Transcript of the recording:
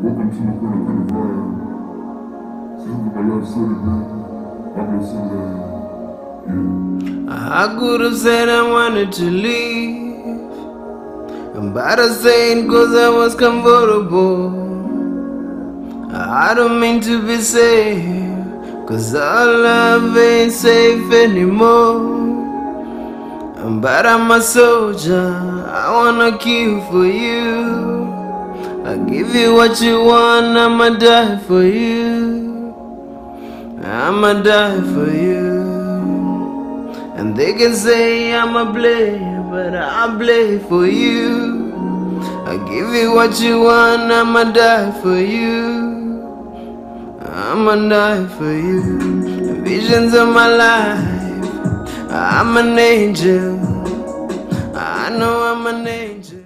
Welcome to the Queen of the Vibe. At my left side again. I'm gonna say that, yeah. I could have said I wanted to leave, but I stayed cause I was comfortable. I don't mean to be safe, cause our love ain't safe anymore. But I'm a soldier, I wanna kill for you. I give you what you want, I'ma die for you. I'ma die for you. And they can say I'm a play, but I play for you. I give you what you want, I'ma die for you. I'ma die for you. Visions of my life, I'm an angel. I know I'm an angel.